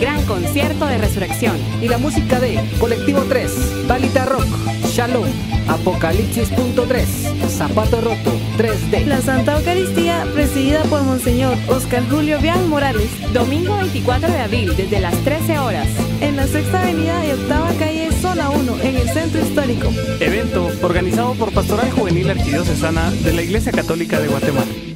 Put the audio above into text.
Gran Concierto de Resurrección. Y la música de Colectivo 3, Balita Rock, Shalom, Apocalipsis.3, Zapato Roto, 3D. La Santa Eucaristía, presidida por Monseñor Oscar Julio Bian Morales. Domingo 24 de abril, desde las 13 horas. En la sexta avenida y octava calle, zona 1, en el centro histórico. Evento organizado por Pastoral Juvenil Arquidiocesana de la Iglesia Católica de Guatemala.